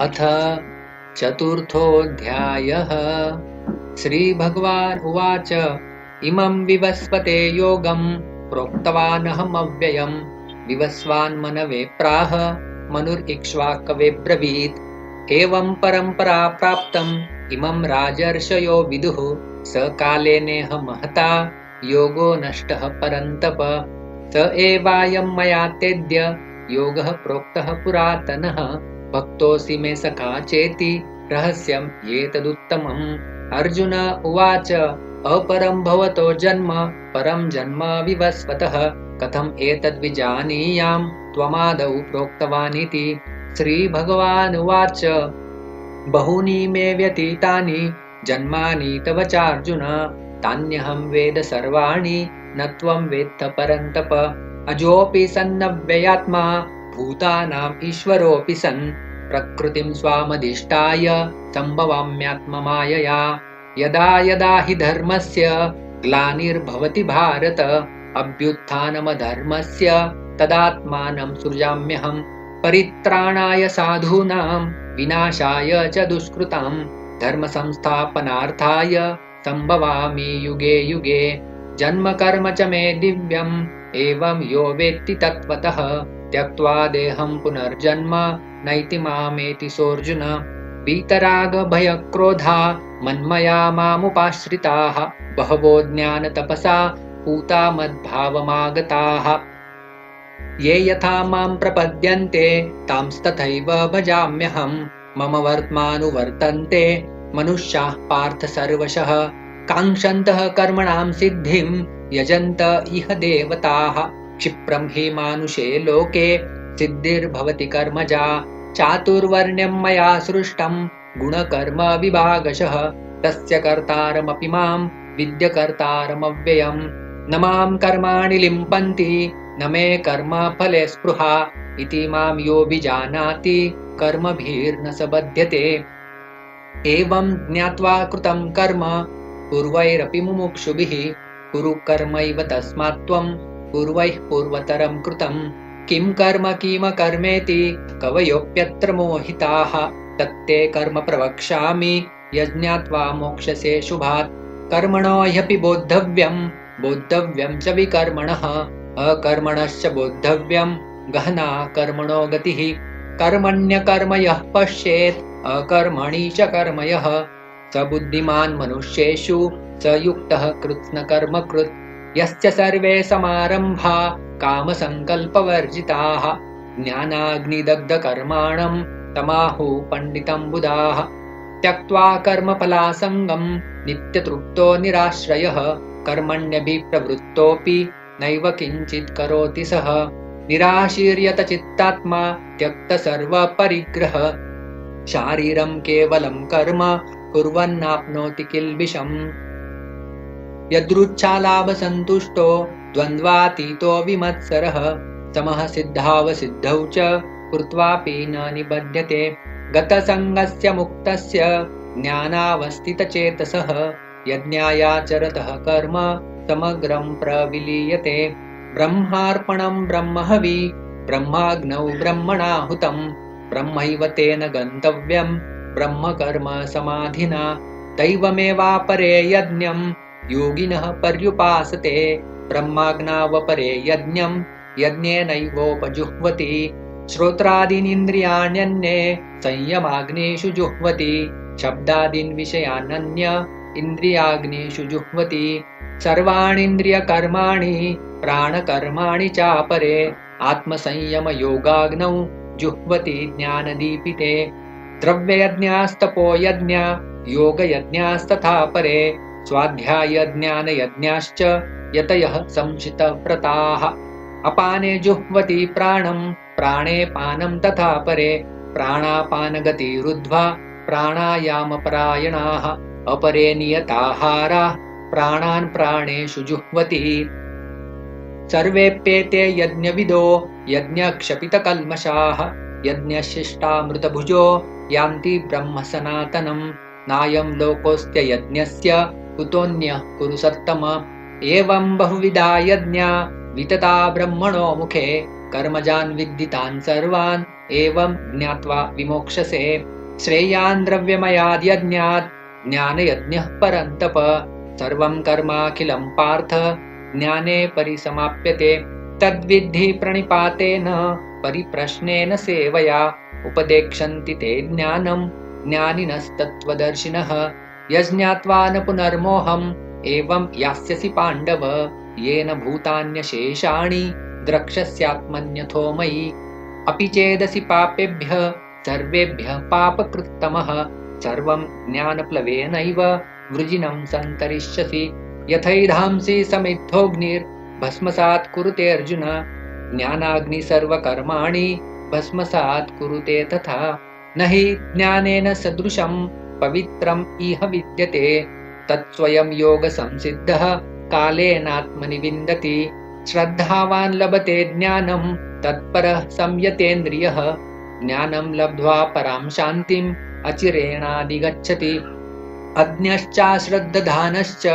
अथ चतुर्थोऽध्यायः। श्रीभगवान् उवाच इमं विवस्वते योगं प्रोक्तवानहमव्ययम् विवस्वान्मनवे प्राह मनुरिक्ष्वाकवे ब्रवीत् एवं परम्परा प्राप्तम् इमं राजर्षयो विदुः। स कालेनेह महता योगो नष्टः परन्तप। स एवायं मया तेद्य योगः प्रोक्तः पुरातनः भक्तोऽसि मे सखा चेति रहस्यम् एतदुत्तमम्। अर्जुन उवाच अपरं भवतो जन्म परं जन्म विवस्वतः कथम् एतद्विजानीयां त्वमादौ प्रोक्तवानिति श्रीभगवानुवाच बहूनि मे व्यतीतानि जन्मानि तव चार्जुन। तान्यहं वेद सर्वाणि न त्वं वेत्थ परन्तप। अजोऽपि सन्नव्ययात्मा भूतानाम् ईश्वरोऽपि सन् प्रकृतिं स्वामधिष्ठाय सम्भवाम्यात्ममायया। यदा यदा हि धर्मस्य ग्लानिर्भवति भारत अभ्युत्थानमधर्मस्य तदात्मानं सृजाम्यहम् परित्राणाय साधूनां विनाशाय च दुष्कृतां। धर्मसंस्थापनार्थाय सम्भवामि युगे युगे। जन्म कर्म च मे दिव्यम् एवं यो वेत्ति तत्त्वतः त्यक्त्वा देहं पुनर्जन्म नैति मामेति सोऽर्जुन। वीतरागभयक्रोधा मन्मया मामुपाश्रिताः बहवो ज्ञानतपसा पूता मद्भावमागताः। ये यथा मां प्रपद्यन्ते तांस्तथैव भजाम्यहम् मम वर्त्मानुवर्तन्ते मनुष्याः पार्थ सर्वशः। काङ्क्षन्तः कर्मणां सिद्धिं यजन्त इह देवताः क्षिप्रं हि मानुषे लोके सिद्धिर्भवति कर्मजा। चातुर्वर्ण्यं मया सृष्टं गुणकर्मविभागशः। तस्य कर्तारमपि मां विद्यकर्तारमव्ययम्। न मां कर्माणि लिम्पन्ति न मे कर्मफले स्पृहा। इति मां योऽभिजानाति कर्मभिर्न स बध्यते। एवं ज्ञात्वा कृतं कर्म पूर्वैरपि मुमुक्षुभिः। कुरु कर्मैव तस्मात् त्वं पूर्वैः पूर्वतरं कृतं। किं कर्म किम कर्मेति, कवयोऽप्यत्र मोहिताः। तत्ते कर्म प्रवक्ष्यामि, यज्ञात्वा मोक्षसे शुभात्। कर्मणो ह्यपि बोद्धव्यं बोद्धव्यं च विकर्मणः। अकर्मणश्च बोद्धव्यं गहना कर्मणो गतिः। कर्मण्यकर्म यः पश्येत्, अकर्मणि च कर्म यः स बुद्धिमान् मनुष्येषु, स युक्तः कृत्स्नकर्मकृत् यस्य सर्वे समारम्भा कामसङ्कल्पवर्जिताः ज्ञानाग्निदग्धकर्माणं तमाहु पण्डितं बुधाः। त्यक्त्वा कर्मफलासङ्गं नित्यतृप्तो निराश्रयः कर्मण्यभिप्रवृत्तोऽपि नैव किञ्चित् करोति सः। निराशीर्यतचित्तात्मा त्यक्तसर्वपरिग्रह शारीरं केवलं कर्म कुर्वन्नाप्नोति किल्बिषम् यदृच्छालाभसन्तुष्टो द्वन्द्वातीतो विमत्सरः। समः सिद्धावसिद्धौ च कृत्वापि न निबध्यते। गतसङ्गस्य मुक्तस्य ज्ञानावस्थितचेतसः। यज्ञायाचरतः कर्म समग्रं प्रविलीयते। ब्रह्मार्पणं ब्रह्महवि ब्रह्माग्नौ ब्रह्मणाहुतं ब्रह्मैव तेन गन्तव्यं ब्रह्मकर्म समाधिना। दैवमेवापरे यज्ञं योगिनः पर्युपासते ब्रह्माग्नावपरे यज्ञं यज्ञेनैवोपजुह्वति श्रोत्रादीनिन्द्रियाण्यन्ये संयमाग्नेषु जुह्वति शब्दादीन् विषयानन्य इन्द्रियाग्नेषु जुह्वति सर्वाणीन्द्रियकर्माणि प्राणकर्माणि चापरे आत्मसंयमयोगाग्नौ जुह्वति ज्ञानदीपिते द्रव्ययज्ञास्तपोयज्ञ योगयज्ञास्तथा परे स्वाध्यायज्ञानयज्ञाश्च यतयः संशितव्रताः। अपाने जुह्वति प्राणं प्राणे पानं तथा परे प्राणापानगतिरुद्ध्वा प्राणायामपरायणाः अपरे नियताहाराः प्राणान् प्राणेषु जुह्वति। सर्वेऽप्येते यज्ञविदो यज्ञक्षपितकल्मषाः यज्ञशिष्टामृतभुजो यान्ति ब्रह्म सनातनं नायं लोकोऽस्त्य यज्ञस्य कुतोऽन्यः कुरु सत्तम एवं बहुविधा यज्ञा वितता ब्रह्मणो मुखे। कर्मजान् विद्दितान् सर्वान्। एवं ज्ञात्वा विमोक्षसे। श्रेयान् द्रव्यमयाद्यज्ञात् ज्ञानयज्ञः परन्तप। सर्वं कर्माखिलं पार्थ। ज्ञाने परिसमाप्यते। तद्विद्धि प्रणिपातेन। परिप्रश्नेन सेवया। उपदेक्षन्ति ते ज्ञानम् ज्ञानिनस्तत्त्वदर्शिनः यज्ञात्वा न पुनर्मोहम् एवं यास्यसि पाण्डव। येन भूतान्यशेषाणि द्रक्ष्यस्यात्मन्यथो मयि। अपि चेदसि पापेभ्यः सर्वेभ्यः पापकृत्तमः। सर्वं ज्ञानप्लवेनैव वृजिनं सन्तरिष्यसि। यथैधांसि समिद्धोऽग्निर्भस्मसात् कुरुते अर्जुन। ज्ञानाग्नि सर्वकर्माणि भस्मसात् कुरुते तथा। न हि ज्ञानेन सदृशं पवित्रम् इह विद्यते। तत्स्वयं योगसंसिद्धः कालेनात्मनि विन्दति। श्रद्धावान् लभते ज्ञानं तत्परः संयतेन्द्रियः। ज्ञानं लब्ध्वा परां शान्तिम् अचिरेणाधिगच्छति अज्ञश्चाश्रद्दधानश्च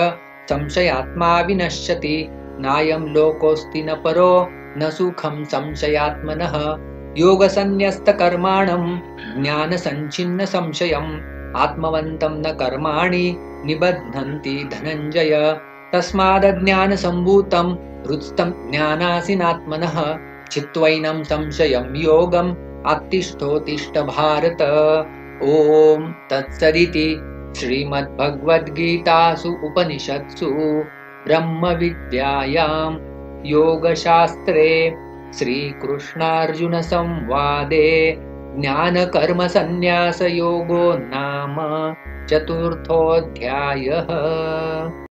संशयात्मा विनश्यति। नायं लोकोऽस्ति न परो न सुखं संशयात्मनः। योगसन्न्यस्तकर्माणं ज्ञानसञ्छिन्नसंशयम् आत्मवन्तं न कर्माणि निबध्नन्ति धनञ्जय। तस्मादज्ञानसम्भूतं हृत्स्थं ज्ञानासिनात्मनः चित्वैनं संशयं योगम् आत्तिष्ठोत्तिष्ठ भारत ॐ तत्सदिति श्रीमद्भगवद्गीतासु उपनिषत्सु ब्रह्मविद्यायां योगशास्त्रे श्रीकृष्णार्जुनसंवादे ज्ञानकर्मसन्न्यासयोगो नाम चतुर्थोऽध्यायः